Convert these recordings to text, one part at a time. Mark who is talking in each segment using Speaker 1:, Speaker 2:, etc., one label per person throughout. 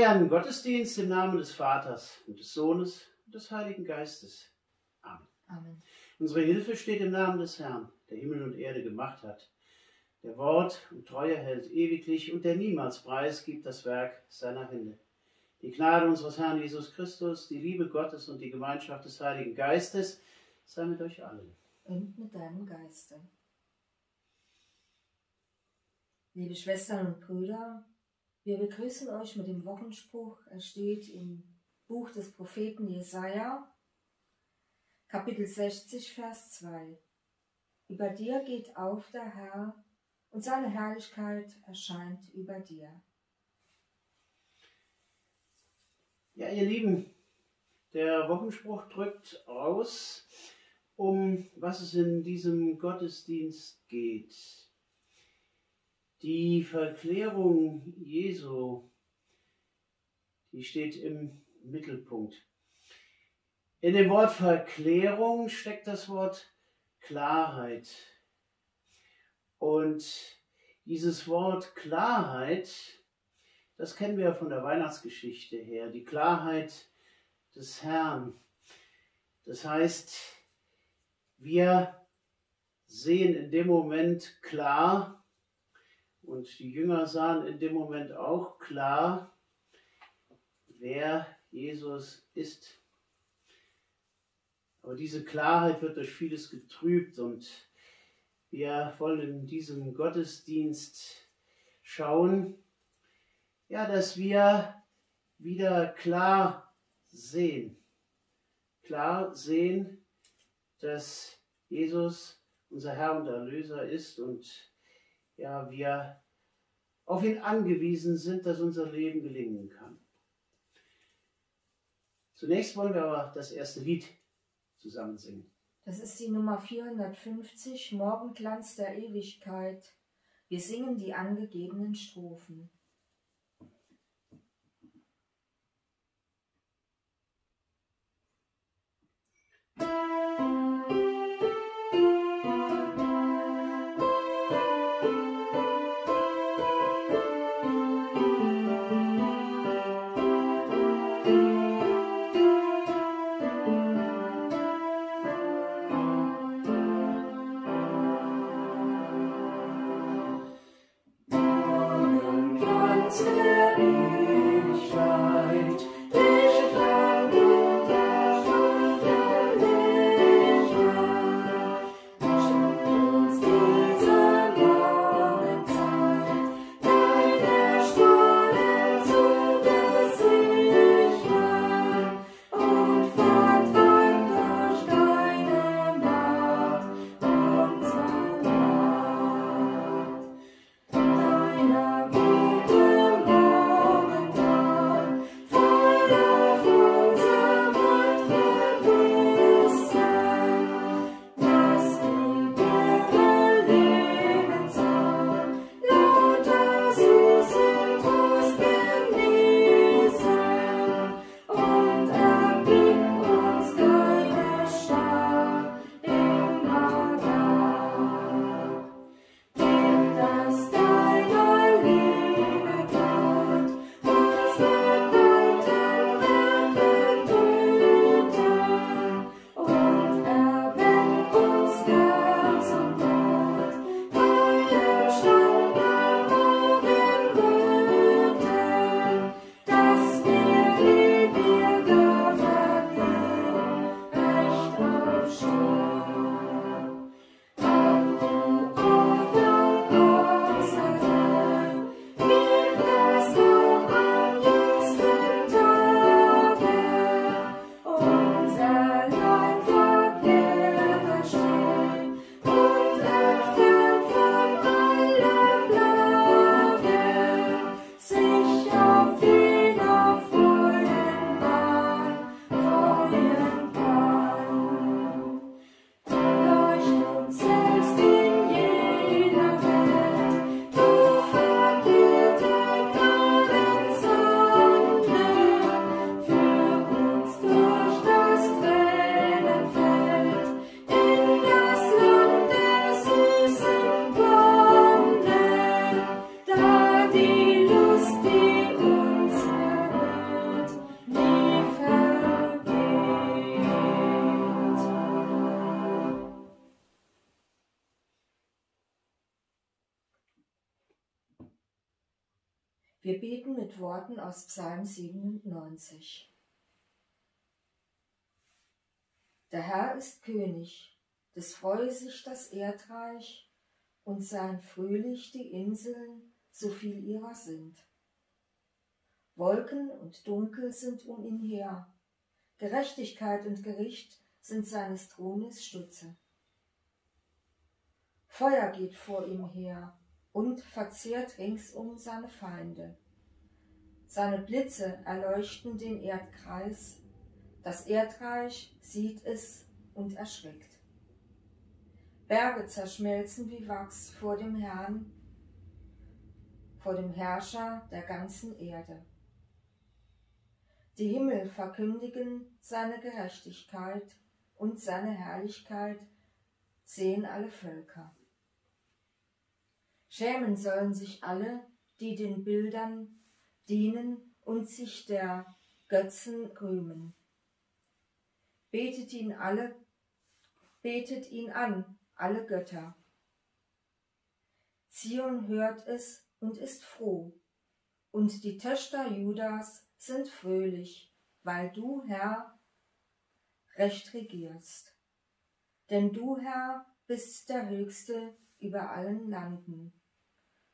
Speaker 1: Feiern Gottesdienst im Namen des Vaters und des Sohnes und des Heiligen Geistes. Amen.
Speaker 2: Amen.
Speaker 1: Unsere Hilfe steht im Namen des Herrn, der Himmel und Erde gemacht hat, der Wort und Treue hält ewiglich und der niemals preisgibt das Werk seiner Hände. Die Gnade unseres Herrn Jesus Christus, die Liebe Gottes und die Gemeinschaft des Heiligen Geistes sei mit euch allen.
Speaker 2: Und mit deinem Geiste. Liebe Schwestern und Brüder, wir begrüßen euch mit dem Wochenspruch. Er steht im Buch des Propheten Jesaja, Kapitel 60, Vers 2. Über dir geht auf der Herr und seine Herrlichkeit erscheint über dir.
Speaker 1: Ja, ihr Lieben, der Wochenspruch drückt aus, um was es in diesem Gottesdienst geht. Die Verklärung Jesu, die steht im Mittelpunkt. In dem Wort Verklärung steckt das Wort Klarheit. Und dieses Wort Klarheit, das kennen wir von der Weihnachtsgeschichte her, die Klarheit des Herrn. Das heißt, wir sehen in dem Moment klar und die Jünger sahen in dem Moment auch klar, wer Jesus ist. Aber diese Klarheit wird durch vieles getrübt und wir wollen in diesem Gottesdienst schauen, ja, dass wir wieder klar sehen. Klar sehen, dass Jesus unser Herr und Erlöser ist und ja, wir auf ihn angewiesen sind, dass unser Leben gelingen kann. Zunächst wollen wir aber das erste Lied zusammen singen.
Speaker 2: Das ist die Nummer 450, Morgenglanz der Ewigkeit. Wir singen die angegebenen Strophen. Aus Psalm 97. Der Herr ist König, des freue sich das Erdreich und sein fröhlich die Inseln, so viel ihrer sind. Wolken und Dunkel sind um ihn her, Gerechtigkeit und Gericht sind seines Thrones Stütze. Feuer geht vor ihm her, und verzehrt ringsum seine Feinde. Seine Blitze erleuchten den Erdkreis, das Erdreich sieht es und erschreckt. Berge zerschmelzen wie Wachs vor dem Herrn, vor dem Herrscher der ganzen Erde. Die Himmel verkündigen seine Gerechtigkeit und seine Herrlichkeit sehen alle Völker. Schämen sollen sich alle, die den Bildern dienen und sich der Götzen rühmen. Betet ihn alle, betet ihn an, alle Götter. Zion hört es und ist froh, und die Töchter Judas sind fröhlich, weil du, Herr, recht regierst. Denn du, Herr, bist der Höchste über allen Landen.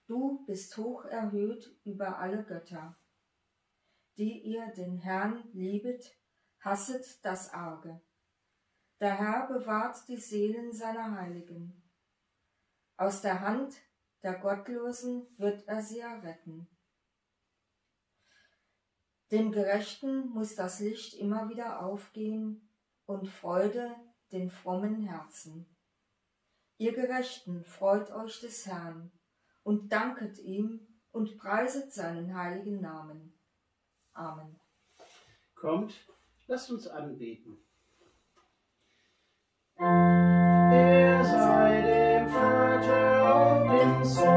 Speaker 2: Du bist hoch erhöht über alle Götter. Die ihr den Herrn liebet, hasset das Arge. Der Herr bewahrt die Seelen seiner Heiligen. Aus der Hand der Gottlosen wird er sie erretten. Dem Gerechten muss das Licht immer wieder aufgehen und Freude den frommen Herzen. Ihr Gerechten, freut euch des Herrn, und danket ihm und preiset seinen heiligen Namen. Amen.
Speaker 1: Kommt, lasst uns anbeten. Er sei dem Vater und dem Sohn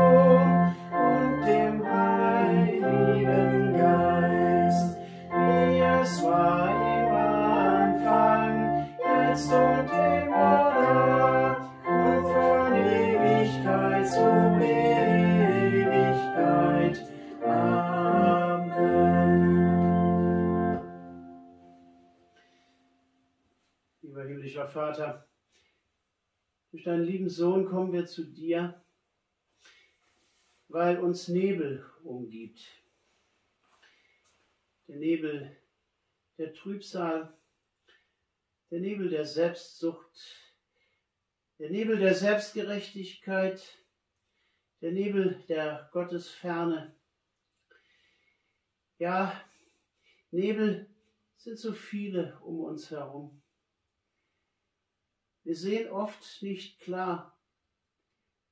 Speaker 1: Vater, durch deinen lieben Sohn kommen wir zu dir, weil uns Nebel umgibt. Der Nebel der Trübsal, der Nebel der Selbstsucht, der Nebel der Selbstgerechtigkeit, der Nebel der Gottesferne. Ja, Nebel sind so viele um uns herum. Wir sehen oft nicht klar.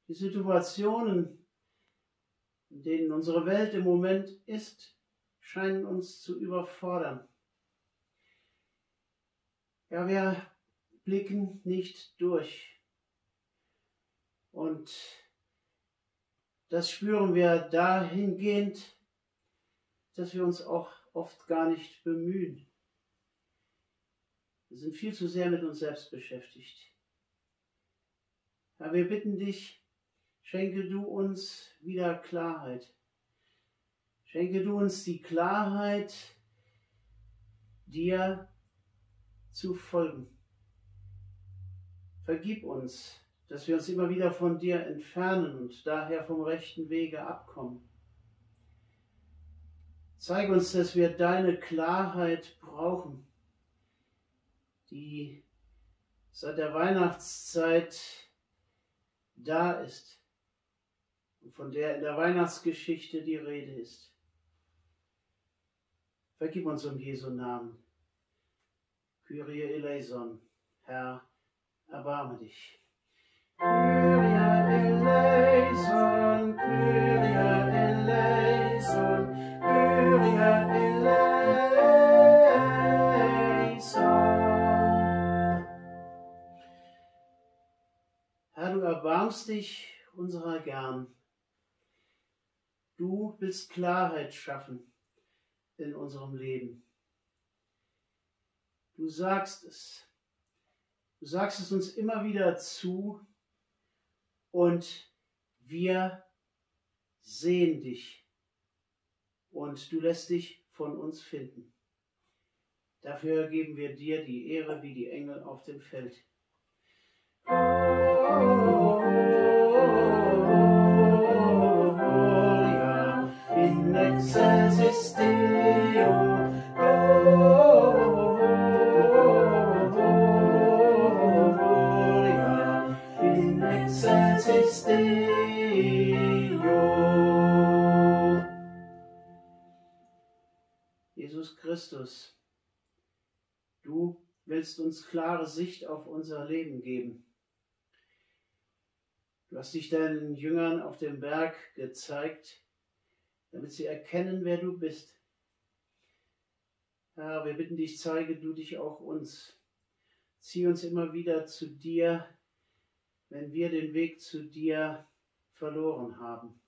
Speaker 1: Die Situationen, in denen unsere Welt im Moment ist, scheinen uns zu überfordern. Ja, wir blicken nicht durch. Und das spüren wir dahingehend, dass wir uns auch oft gar nicht bemühen. Wir sind viel zu sehr mit uns selbst beschäftigt. Herr, wir bitten dich, schenke du uns wieder Klarheit. Schenke du uns die Klarheit, dir zu folgen. Vergib uns, dass wir uns immer wieder von dir entfernen und daher vom rechten Wege abkommen. Zeig uns, dass wir deine Klarheit brauchen die seit der Weihnachtszeit da ist und von der in der Weihnachtsgeschichte die Rede ist. Vergib uns um Jesu Namen. Kyrie eleison, Herr, erbarme dich. Kyrie eleison, Kyrie eleison, Kyrie eleison. Erbarmst dich unserer gern. Du willst Klarheit schaffen in unserem Leben. Du sagst es. Du sagst es uns immer wieder zu und wir sehen dich. und du lässt dich von uns finden. Dafür geben wir dir die Ehre wie die Engel auf dem Feld. Jesus Christus, du willst uns klare Sicht auf unser Leben geben. Du hast dich deinen Jüngern auf dem Berg gezeigt, damit sie erkennen, wer du bist. Herr, wir bitten dich, zeige du dich auch uns. Zieh uns immer wieder zu dir, wenn wir den Weg zu dir verloren haben.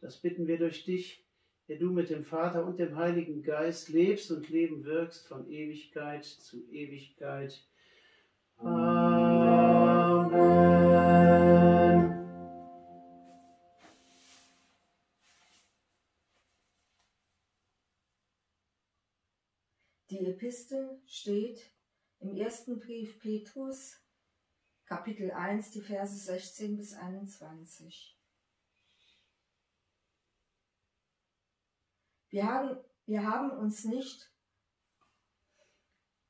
Speaker 1: Das bitten wir durch dich, der du mit dem Vater und dem Heiligen Geist lebst und leben wirkst von Ewigkeit zu Ewigkeit. Amen.
Speaker 2: Epistel steht im ersten Brief Petrus, Kapitel 1, die Verse 16 bis 21. Wir haben, wir haben uns nicht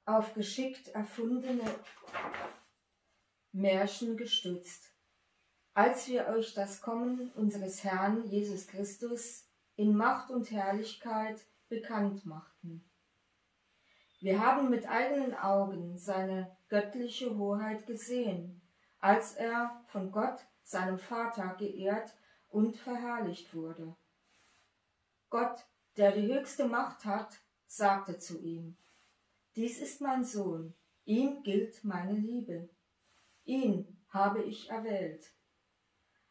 Speaker 2: auf geschickt erfundene Märchen gestützt, als wir euch das Kommen unseres Herrn Jesus Christus in Macht und Herrlichkeit bekannt machten. Wir haben mit eigenen Augen seine göttliche Hoheit gesehen, als er von Gott, seinem Vater, geehrt und verherrlicht wurde. Gott, der die höchste Macht hat, sagte zu ihm, Dies ist mein Sohn, ihm gilt meine Liebe. Ihn habe ich erwählt.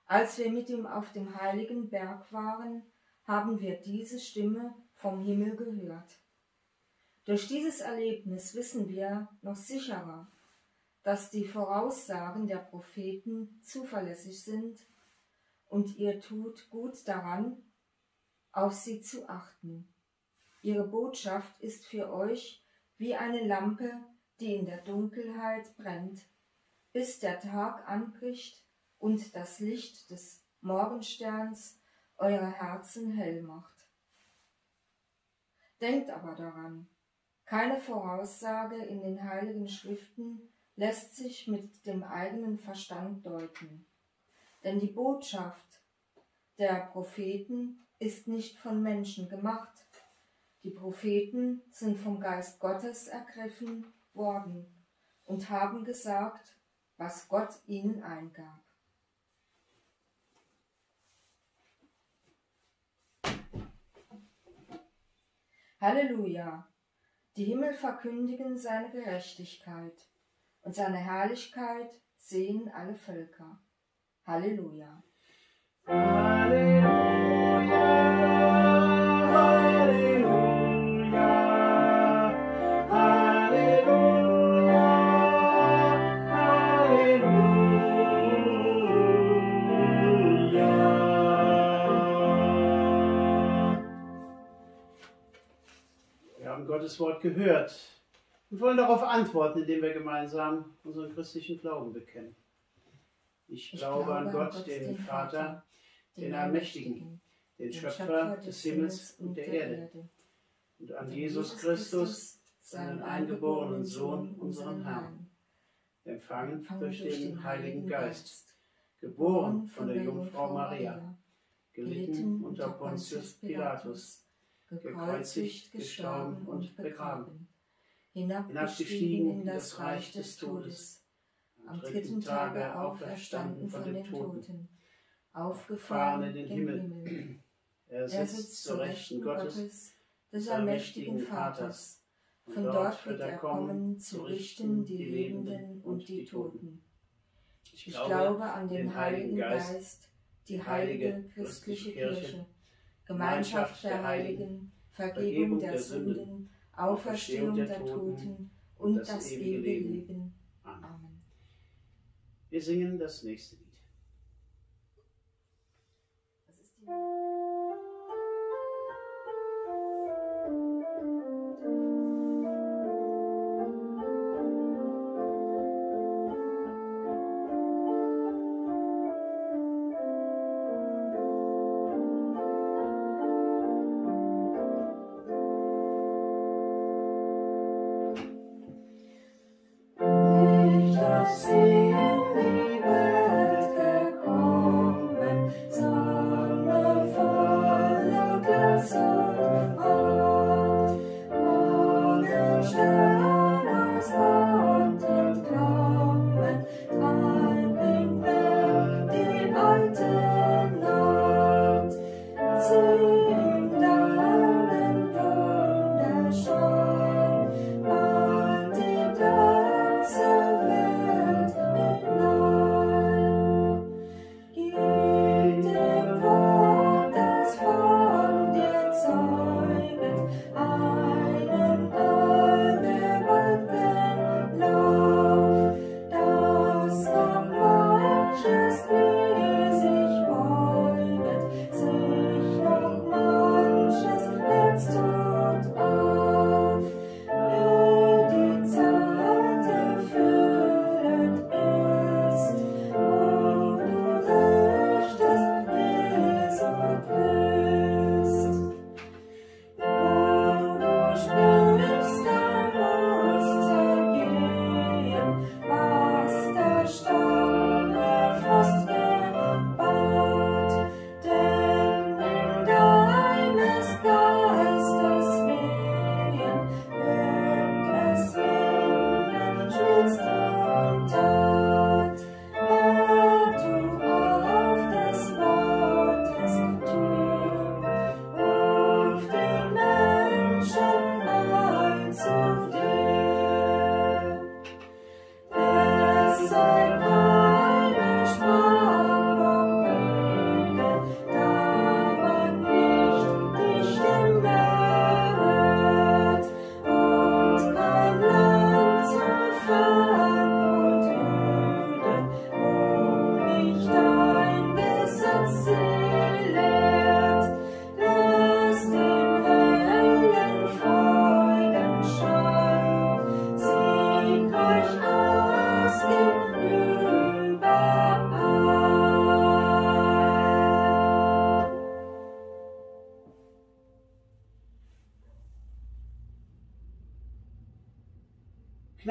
Speaker 2: Als wir mit ihm auf dem heiligen Berg waren, haben wir diese Stimme vom Himmel gehört. Durch dieses Erlebnis wissen wir noch sicherer, dass die Voraussagen der Propheten zuverlässig sind und ihr tut gut daran, auf sie zu achten. Ihre Botschaft ist für euch wie eine Lampe, die in der Dunkelheit brennt, bis der Tag anbricht und das Licht des Morgensterns eure Herzen hell macht. Denkt aber daran, keine Voraussage in den heiligen Schriften lässt sich mit dem eigenen Verstand deuten. Denn die Botschaft der Propheten ist nicht von Menschen gemacht. Die Propheten sind vom Geist Gottes ergriffen worden und haben gesagt, was Gott ihnen eingab. Halleluja! Die Himmel verkündigen seine Gerechtigkeit und seine Herrlichkeit sehen alle Völker. Halleluja!
Speaker 1: Halleluja, haben Gottes Wort gehört. Und wollen darauf antworten, indem wir gemeinsam unseren christlichen Glauben bekennen. Ich,
Speaker 2: Ich
Speaker 1: glaube an Gott, den Vater, den Allmächtigen, den Schöpfer des Himmels und der Erde, und an Jesus Christus, seinen eingeborenen Sohn, unseren Herrn, empfangen durch den Heiligen Geist, geboren von der Jungfrau Maria, gelitten unter Pontius Pilatus, gekreuzigt, gestorben und begraben, hinabgestiegen in das Reich des Todes,
Speaker 2: am dritten Tage auferstanden von den Toten, aufgefahren in den Himmel.
Speaker 1: Er
Speaker 2: sitzt zur Rechten Gottes, des allmächtigen Vaters. Von dort wird er kommen, zu richten die Lebenden und die Toten. Ich glaube an den Heiligen Geist, die heilige christliche Kirche, Gemeinschaft der Heiligen, Vergebung der Sünden, Auferstehung der Toten und das ewige Leben. Amen.
Speaker 1: Wir singen das nächste Lied.
Speaker 2: Das ist die see.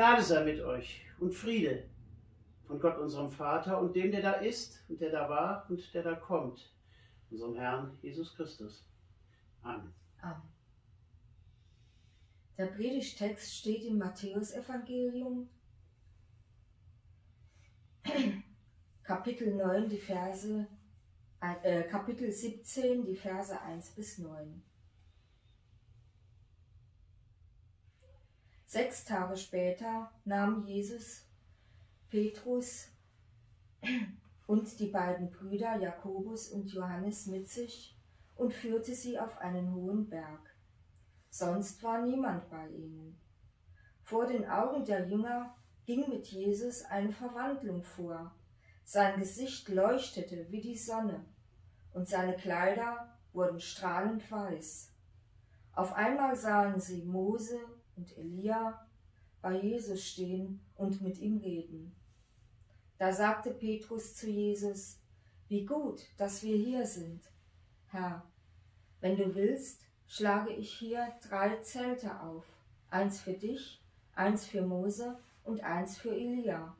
Speaker 1: Gnade sei mit euch und Friede von Gott, unserem Vater und dem, der da ist und der da war und der da kommt, unserem Herrn Jesus Christus. Amen. Amen.
Speaker 2: Der Predigtext steht im Matthäusevangelium, Kapitel 9, die Verse, äh, Kapitel 17, die Verse 1 bis 9. Sechs Tage später nahm Jesus Petrus und die beiden Brüder Jakobus und Johannes mit sich und führte sie auf einen hohen Berg. Sonst war niemand bei ihnen. Vor den Augen der Jünger ging mit Jesus eine Verwandlung vor. Sein Gesicht leuchtete wie die Sonne und seine Kleider wurden strahlend weiß. Auf einmal sahen sie Mose und Elia bei Jesus stehen und mit ihm reden. Da sagte Petrus zu Jesus, wie gut, dass wir hier sind. Herr, wenn du willst, schlage ich hier drei Zelte auf, eins für dich, eins für Mose und eins für Elia.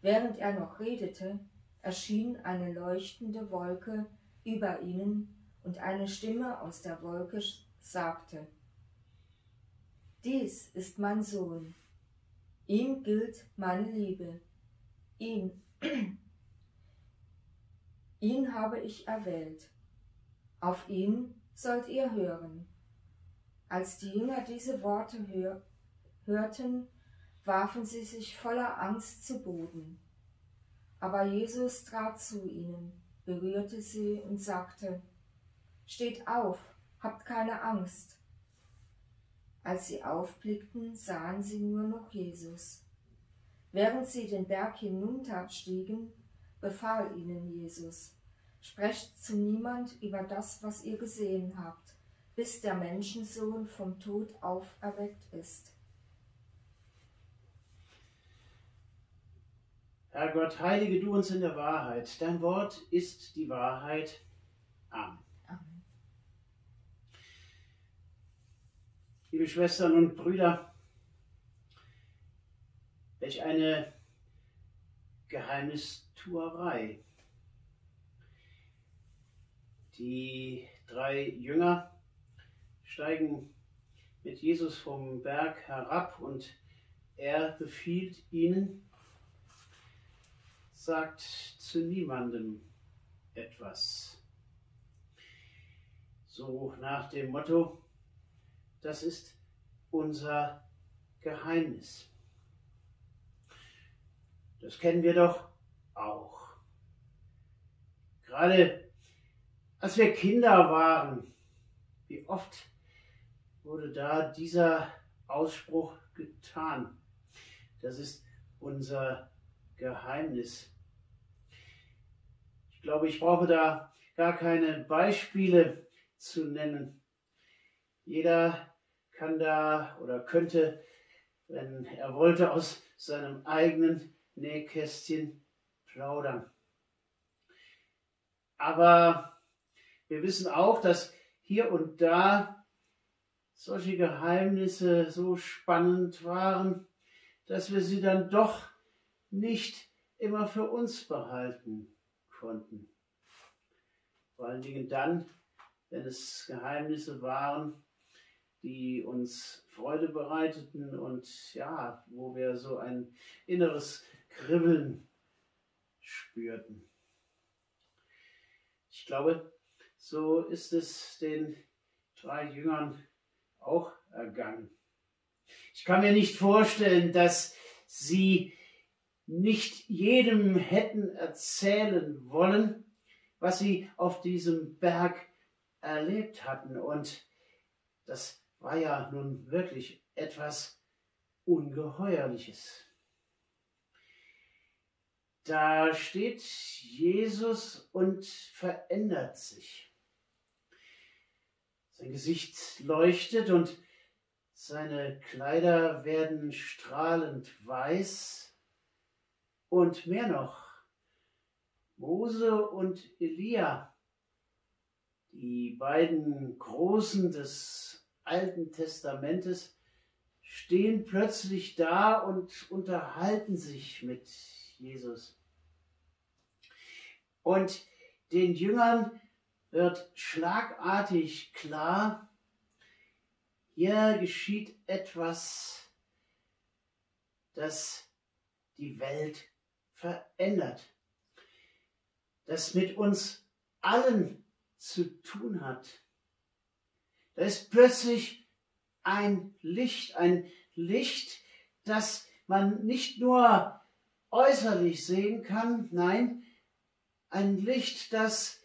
Speaker 2: Während er noch redete, erschien eine leuchtende Wolke über ihnen und eine Stimme aus der Wolke sagte, dies ist mein Sohn. Ihm gilt meine Liebe. Ihn, ihn habe ich erwählt. Auf ihn sollt ihr hören. Als die Jünger diese Worte hör hörten, warfen sie sich voller Angst zu Boden. Aber Jesus trat zu ihnen, berührte sie und sagte, Steht auf, habt keine Angst. Als sie aufblickten, sahen sie nur noch Jesus. Während sie den Berg hinunterstiegen, befahl ihnen Jesus, Sprecht zu niemand über das, was ihr gesehen habt, bis der Menschensohn vom Tod auferweckt ist.
Speaker 1: Herr Gott, heilige du uns in der Wahrheit. Dein Wort ist die Wahrheit. Amen. Liebe Schwestern und Brüder, welch eine Geheimnistuerei. Die drei Jünger steigen mit Jesus vom Berg herab und er befiehlt ihnen, sagt zu niemandem etwas. So nach dem Motto, das ist unser Geheimnis. Das kennen wir doch auch. Gerade als wir Kinder waren, wie oft wurde da dieser Ausspruch getan. Das ist unser Geheimnis. Ich glaube, ich brauche da gar keine Beispiele zu nennen. Jeder kann da oder könnte, wenn er wollte, aus seinem eigenen Nähkästchen plaudern. Aber wir wissen auch, dass hier und da solche Geheimnisse so spannend waren, dass wir sie dann doch nicht immer für uns behalten konnten. Vor allen Dingen dann, wenn es Geheimnisse waren, die uns Freude bereiteten und ja, wo wir so ein inneres Kribbeln spürten. Ich glaube, so ist es den drei Jüngern auch ergangen. Ich kann mir nicht vorstellen, dass sie nicht jedem hätten erzählen wollen, was sie auf diesem Berg erlebt hatten. Und das war ja nun wirklich etwas Ungeheuerliches. Da steht Jesus und verändert sich. Sein Gesicht leuchtet und seine Kleider werden strahlend weiß. Und mehr noch, Mose und Elia, die beiden Großen des Alten Testamentes, stehen plötzlich da und unterhalten sich mit Jesus. Und den Jüngern wird schlagartig klar, hier geschieht etwas, das die Welt verändert, das mit uns allen zu tun hat. Da ist plötzlich ein Licht, ein Licht, das man nicht nur äußerlich sehen kann, nein, ein Licht, das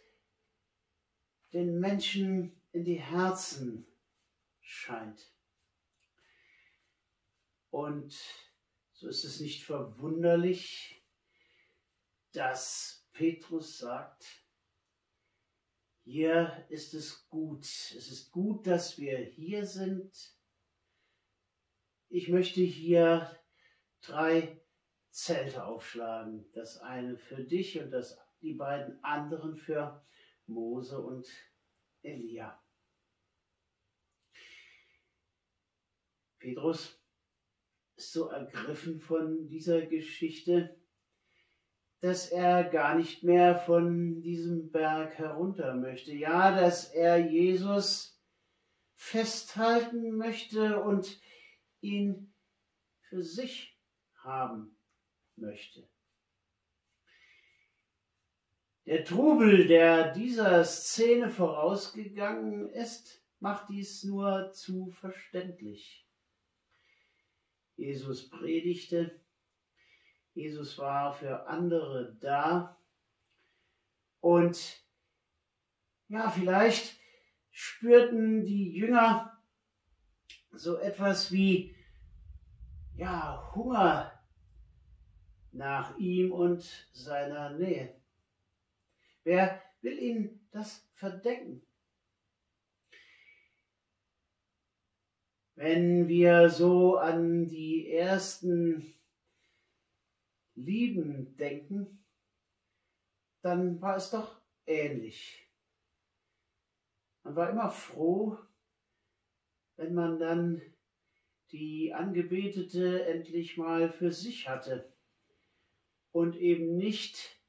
Speaker 1: den Menschen in die Herzen scheint. Und so ist es nicht verwunderlich, dass Petrus sagt, hier ist es gut. Es ist gut, dass wir hier sind. Ich möchte hier drei Zelte aufschlagen. Das eine für dich und das, die beiden anderen für Mose und Elia. Petrus ist so ergriffen von dieser Geschichte, dass er gar nicht mehr von diesem Berg herunter möchte. Ja, dass er Jesus festhalten möchte und ihn für sich haben möchte. Der Trubel, der dieser Szene vorausgegangen ist, macht dies nur zu verständlich. Jesus predigte, Jesus war für andere da und ja, vielleicht spürten die Jünger so etwas wie ja, Hunger nach ihm und seiner Nähe. Wer will ihnen das verdecken? Wenn wir so an die ersten Lieben denken, dann war es doch ähnlich. Man war immer froh, wenn man dann die Angebetete endlich mal für sich hatte und eben nicht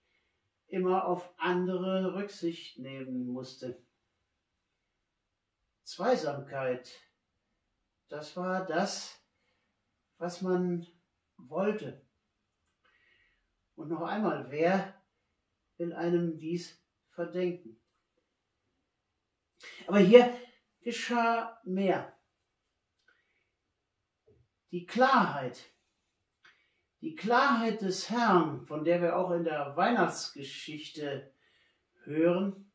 Speaker 1: immer auf andere Rücksicht nehmen musste. Zweisamkeit, das war das, was man wollte. Und noch einmal, wer will einem dies verdenken? Aber hier geschah mehr. Die Klarheit, die Klarheit des Herrn, von der wir auch in der Weihnachtsgeschichte hören,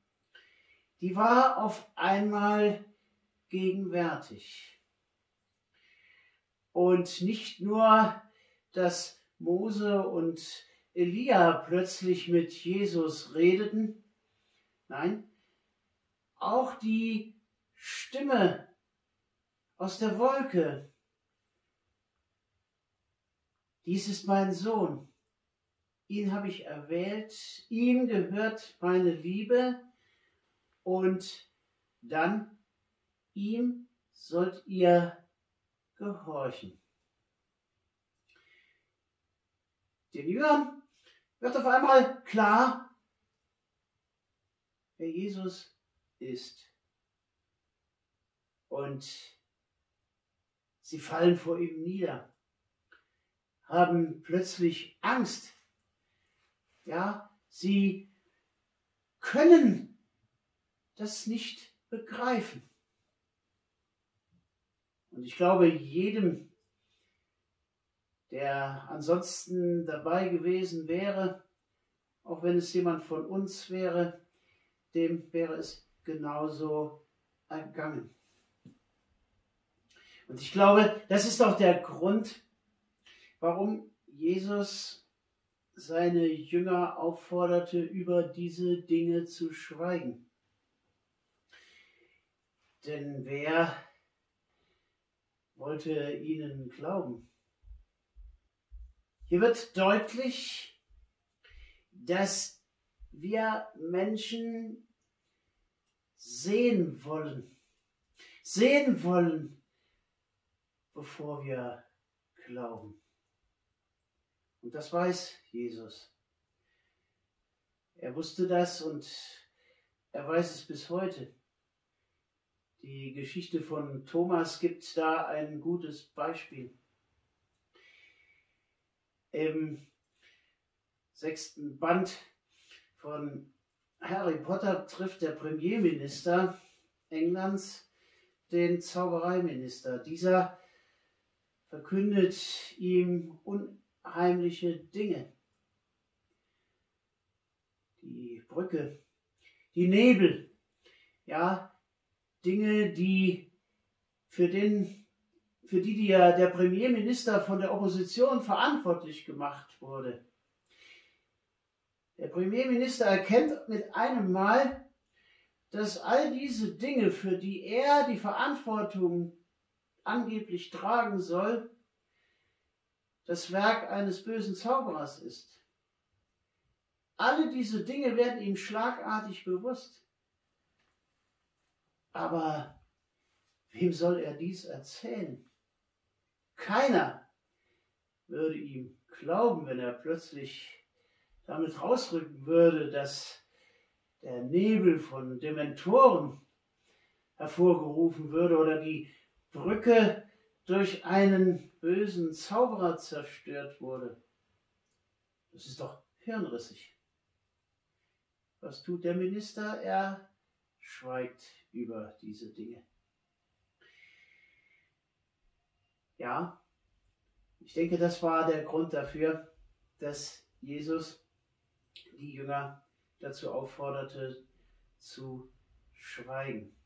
Speaker 1: die war auf einmal gegenwärtig. Und nicht nur, dass Mose und Elia plötzlich mit Jesus redeten, nein, auch die Stimme aus der Wolke. Dies ist mein Sohn. Ihn habe ich erwählt. Ihm gehört meine Liebe. Und dann ihm sollt ihr gehorchen. Den Jüngern wird auf einmal klar, wer Jesus ist. Und sie fallen vor ihm nieder, haben plötzlich Angst. Ja, sie können das nicht begreifen. Und ich glaube, jedem, der ansonsten dabei gewesen wäre, auch wenn es jemand von uns wäre, dem wäre es genauso ergangen. Und ich glaube, das ist auch der Grund, warum Jesus seine Jünger aufforderte, über diese Dinge zu schweigen. Denn wer wollte ihnen glauben? Hier wird deutlich, dass wir Menschen sehen wollen. Sehen wollen, bevor wir glauben. Und das weiß Jesus. Er wusste das und er weiß es bis heute. Die Geschichte von Thomas gibt da ein gutes Beispiel. Im sechsten Band von Harry Potter trifft der Premierminister Englands den Zaubereiminister. Dieser verkündet ihm unheimliche Dinge. Die Brücke, die Nebel, ja, Dinge, die für den für die, die ja der Premierminister von der Opposition verantwortlich gemacht wurde. Der Premierminister erkennt mit einem Mal, dass all diese Dinge, für die er die Verantwortung angeblich tragen soll, das Werk eines bösen Zauberers ist. Alle diese Dinge werden ihm schlagartig bewusst. Aber wem soll er dies erzählen? Keiner würde ihm glauben, wenn er plötzlich damit rausrücken würde, dass der Nebel von Dementoren hervorgerufen würde oder die Brücke durch einen bösen Zauberer zerstört wurde. Das ist doch hirnrissig. Was tut der Minister? Er schweigt über diese Dinge. Ja, ich denke, das war der Grund dafür, dass Jesus die Jünger dazu aufforderte, zu schweigen.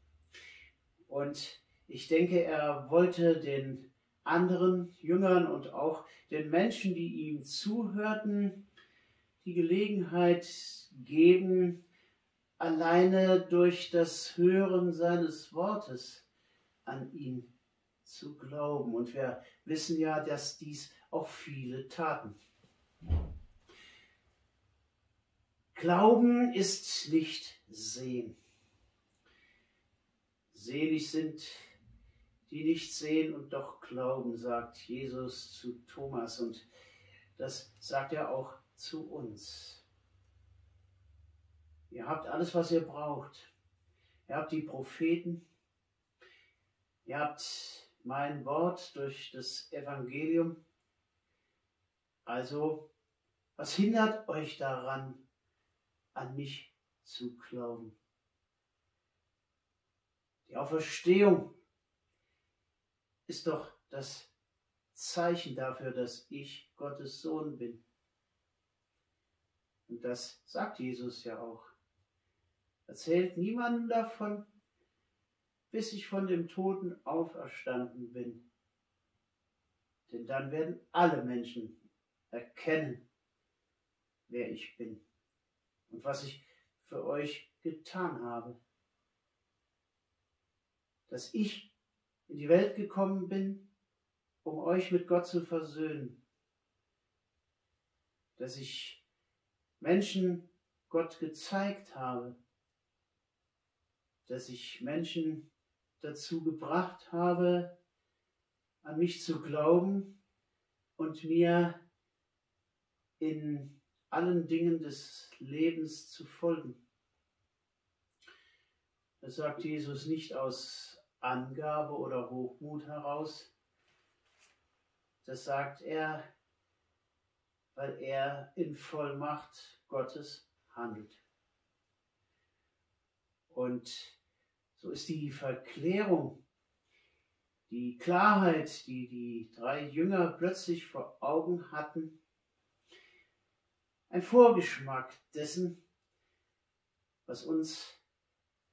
Speaker 1: Und ich denke, er wollte den anderen Jüngern und auch den Menschen, die ihm zuhörten, die Gelegenheit geben, alleine durch das Hören seines Wortes an ihn zu glauben. Und wir wissen ja, dass dies auch viele taten. Glauben ist nicht sehen. Selig sind die nicht sehen und doch glauben, sagt Jesus zu Thomas. Und das sagt er auch
Speaker 2: zu uns. Ihr habt alles, was ihr braucht. Ihr habt die Propheten. Ihr habt mein Wort durch das Evangelium. Also, was hindert euch daran, an mich zu glauben? Die Auferstehung ist doch das Zeichen dafür, dass ich Gottes Sohn bin. Und das sagt Jesus ja auch. Erzählt niemandem davon, bis ich von dem Toten auferstanden bin. Denn dann werden alle Menschen erkennen, wer ich bin und was ich für euch getan habe. Dass ich in die Welt gekommen bin, um euch mit Gott zu versöhnen. Dass ich Menschen Gott gezeigt habe. Dass ich Menschen dazu gebracht habe, an mich zu glauben und mir in allen Dingen des Lebens zu folgen. Das sagt Jesus nicht aus Angabe oder Hochmut heraus. Das sagt er, weil er in Vollmacht Gottes handelt. Und so ist die Verklärung, die Klarheit, die die drei Jünger plötzlich vor Augen hatten, ein Vorgeschmack dessen, was uns,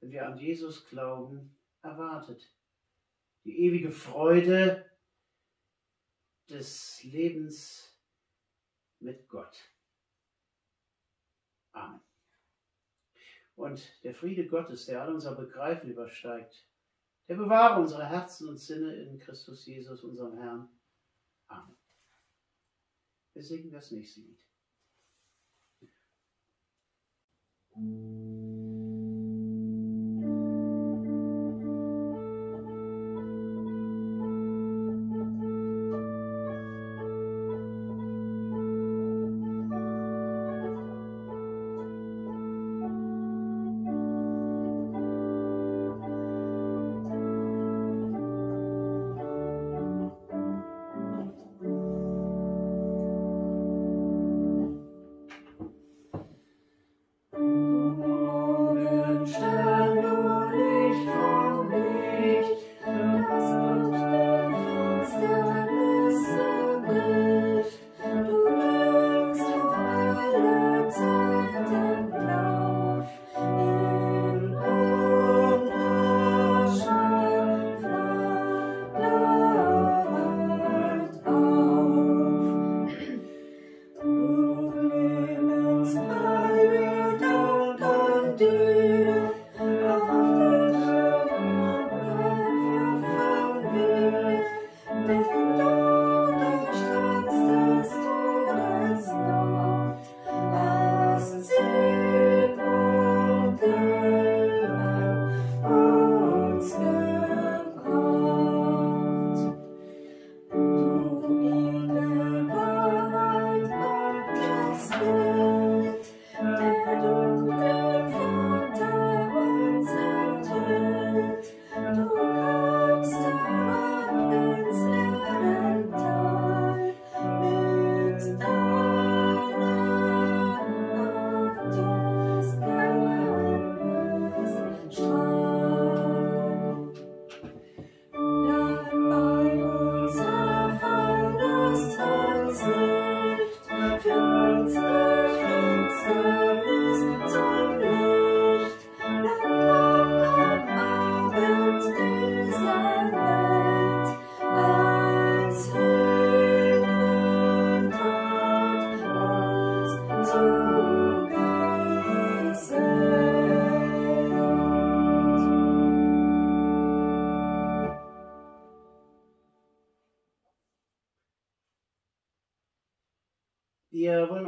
Speaker 2: wenn wir an Jesus glauben, erwartet. Die ewige Freude des Lebens mit Gott. Amen. Und der Friede Gottes, der all unser Begreifen übersteigt, der bewahre unsere Herzen und Sinne in Christus Jesus, unserem Herrn. Amen. Wir singen das nächste Lied.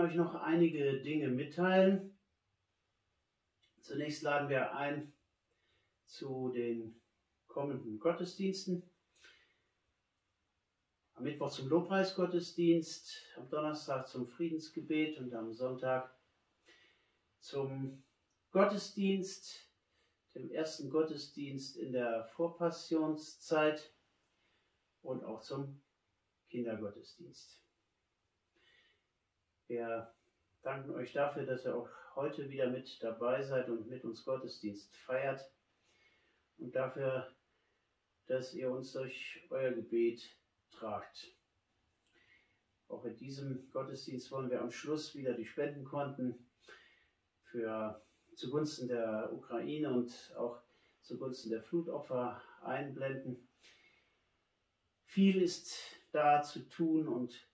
Speaker 2: Euch noch einige Dinge mitteilen. Zunächst laden wir ein zu den kommenden Gottesdiensten.
Speaker 1: am Mittwoch zum Lobpreisgottesdienst, am Donnerstag zum Friedensgebet und am Sonntag zum Gottesdienst, dem ersten Gottesdienst in der Vorpassionszeit und auch zum Kindergottesdienst. Wir danken euch dafür, dass ihr auch heute wieder mit dabei seid und mit uns Gottesdienst feiert und dafür, dass ihr uns durch euer Gebet tragt. Auch in diesem Gottesdienst wollen wir am Schluss wieder die Spendenkonten für zugunsten der Ukraine und auch zugunsten der Flutopfer einblenden. Viel ist da zu tun und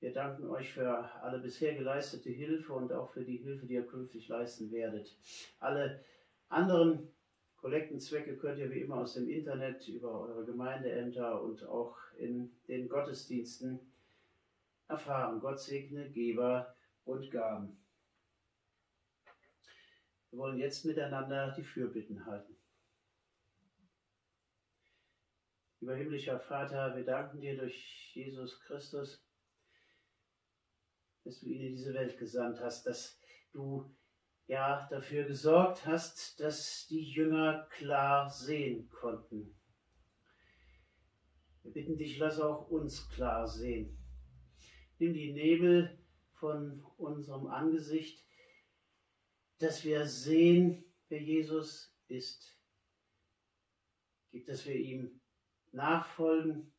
Speaker 1: wir danken euch für alle bisher geleistete Hilfe und auch für die Hilfe, die ihr künftig leisten werdet. Alle anderen Kollektenzwecke könnt ihr wie immer aus dem Internet über eure Gemeindeämter und auch in den Gottesdiensten erfahren. Gott segne Geber und Gaben. Wir wollen jetzt miteinander die Fürbitten halten. Lieber himmlischer Vater, wir danken dir durch Jesus Christus, dass du ihn in diese Welt gesandt hast, dass du ja dafür gesorgt hast, dass die Jünger klar sehen konnten. Wir bitten dich, lass auch uns klar sehen. Nimm die Nebel von unserem Angesicht, dass wir sehen, wer Jesus ist. Gib, dass wir ihm nachfolgen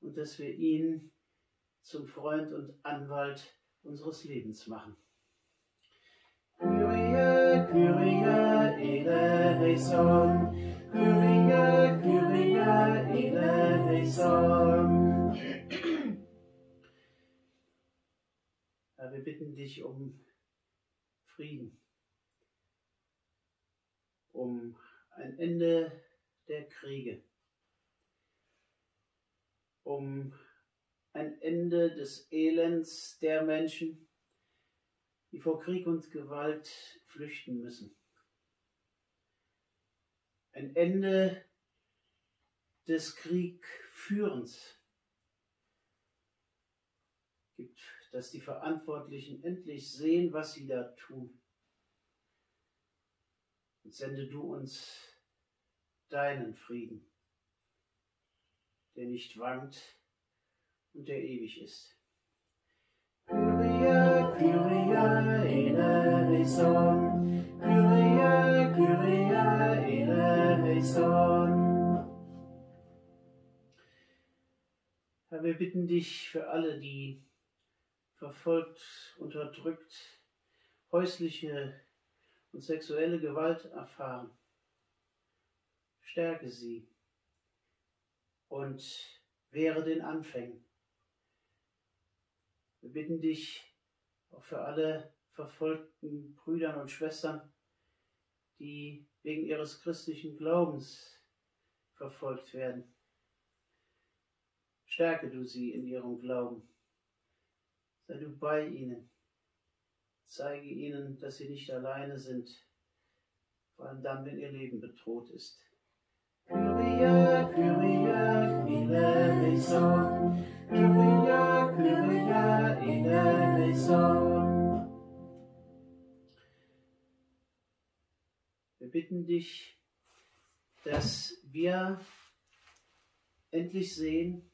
Speaker 1: und dass wir ihn zum Freund und Anwalt unseres Lebens machen. Kyrie, Kyrie, eleison. Kyrie, Kyrie, eleison. Herr, wir bitten dich um Frieden, um ein Ende der Kriege, um ein Ende des Elends der Menschen, die vor Krieg und Gewalt flüchten müssen. Ein Ende des Kriegführens gibt, dass die Verantwortlichen endlich sehen, was sie da tun. Und sende du uns deinen Frieden, der nicht wankt und der ewig ist. Kyrie, Kyrie, eleison. Kyrie, Kyrie, eleison. Herr, wir bitten dich für alle, die verfolgt, unterdrückt, häusliche und sexuelle Gewalt erfahren. Stärke sie und wehre den Anfängen. Wir bitten dich auch für alle verfolgten Brüdern und Schwestern, die wegen ihres christlichen Glaubens verfolgt werden. Stärke du sie in ihrem Glauben. Sei du bei ihnen. Zeige ihnen, dass sie nicht alleine sind, vor allem dann, wenn ihr Leben bedroht ist. Kyrie, Kyrie, eleison. Kyrie, Kyrie, eleison. Wir bitten dich, dass wir endlich sehen,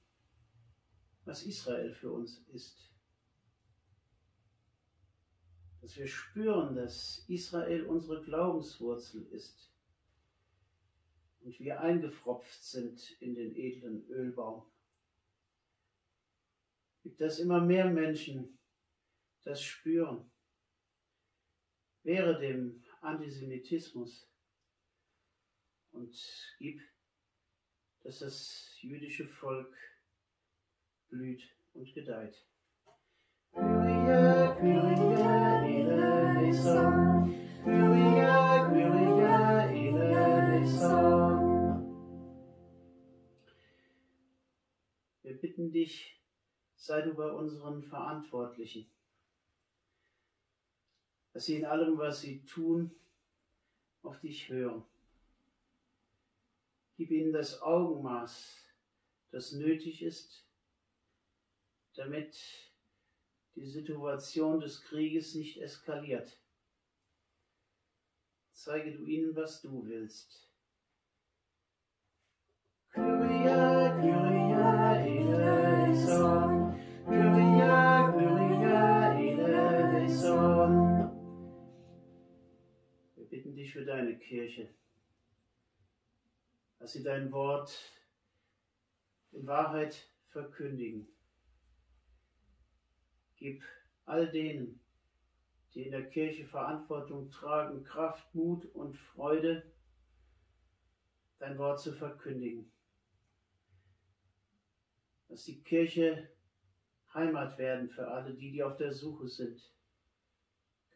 Speaker 1: was Israel für uns ist. Dass wir spüren, dass Israel unsere Glaubenswurzel ist und wir eingefropft sind in den edlen Ölbaum. Dass immer mehr Menschen das spüren. Wehre dem Antisemitismus und gib, dass das jüdische Volk blüht und gedeiht. Kyrie, Kyrie, eleison. Kyrie, Kyrie, eleison. Wir bitten dich, sei du bei unseren Verantwortlichen, dass sie in allem, was sie tun, auf dich hören. Gib ihnen das Augenmaß, das nötig ist, damit die Situation des Krieges nicht eskaliert. Zeige du ihnen, was du willst. Für deine Kirche, dass sie dein Wort in Wahrheit verkündigen. Gib all denen, die in der Kirche Verantwortung tragen, Kraft, Mut und Freude, dein Wort zu verkündigen. Dass die Kirche Heimat werden für alle die, die auf der Suche sind.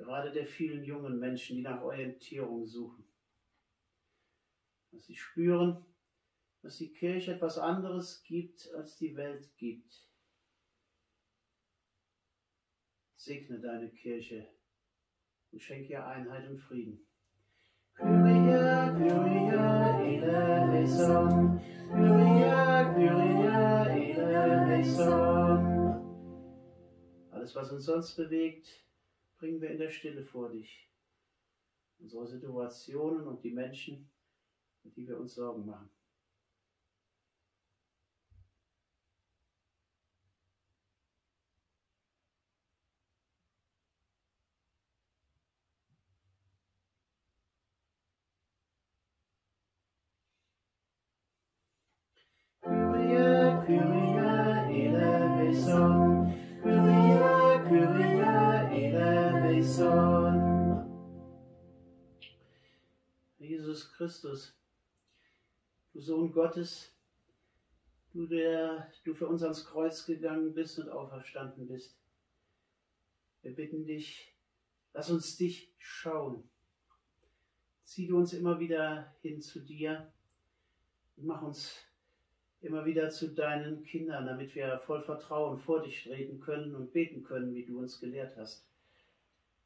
Speaker 1: Gerade der vielen jungen Menschen, die nach Orientierung suchen. Dass sie spüren, dass die Kirche etwas anderes gibt, als die Welt gibt. Segne deine Kirche und schenke ihr Einheit und Frieden. Kyrie, Kyrie, eleison. Kyrie, Kyrie, eleison. Alles, was uns sonst bewegt, bringen wir in der Stille vor dich. Unsere Situationen und die Menschen, mit die wir uns Sorgen machen. Kyrie, Kyrie, eleison. Eleison. Jesus Christus, du Sohn Gottes, du, der du für uns ans Kreuz gegangen bist und auferstanden bist. Wir bitten dich, lass uns dich schauen. Zieh du uns immer wieder hin zu dir und mach uns immer wieder zu deinen Kindern, damit wir voll Vertrauen vor dich treten können und beten können, wie du uns gelehrt hast.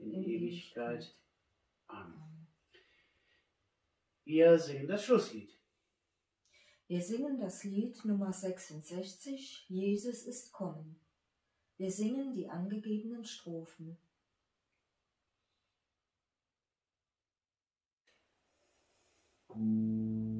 Speaker 1: in Ewigkeit. Amen. Wir singen das Schlusslied.
Speaker 2: Wir singen das Lied Nummer 66, Jesus ist kommen. Wir singen die angegebenen Strophen.
Speaker 1: Jesus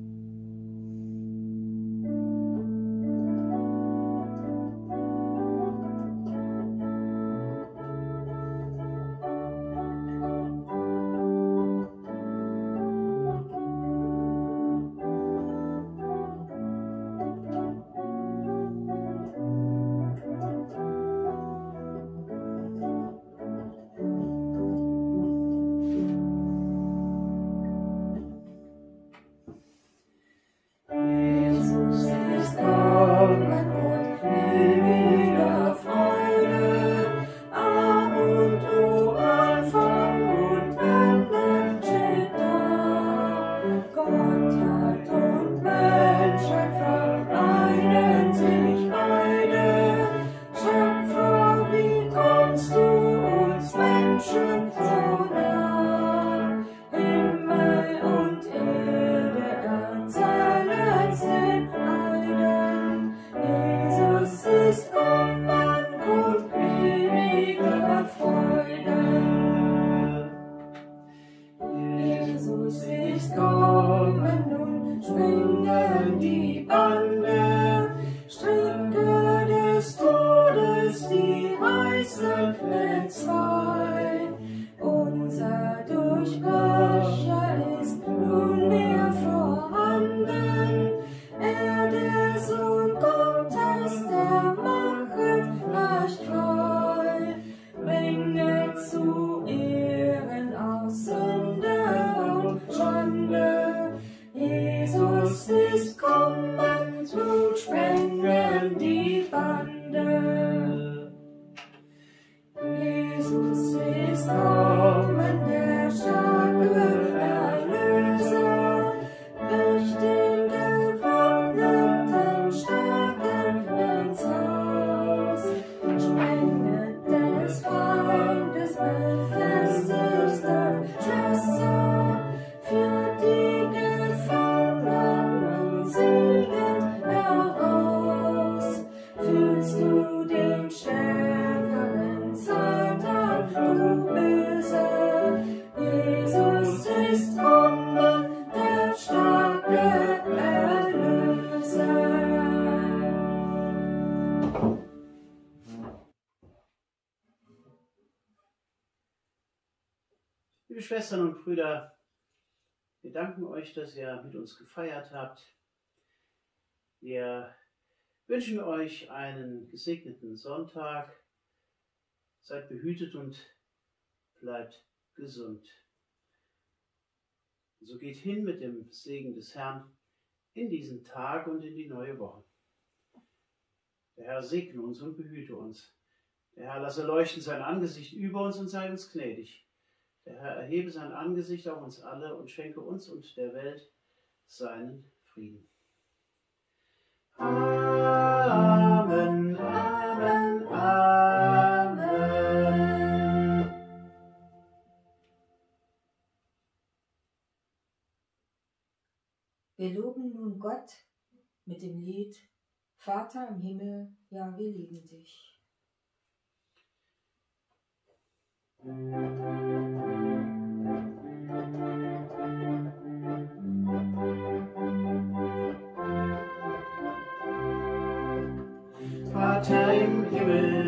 Speaker 1: Liebe Schwestern und Brüder, wir danken euch, dass ihr mit uns gefeiert habt. Wir wünschen euch einen gesegneten Sonntag. Seid behütet und bleibt gesund. So geht hin mit dem Segen des Herrn in diesen Tag und in die neue Woche. Der Herr segne uns und behüte uns. Der Herr lasse leuchten sein Angesicht über uns und sei uns gnädig. Der Herr erhebe sein Angesicht auf uns alle und schenke uns und der Welt seinen Frieden. Amen, Amen, Amen.
Speaker 2: Wir loben nun Gott mit dem Lied Vater im Himmel, ja, wir lieben dich.
Speaker 1: Part-time human.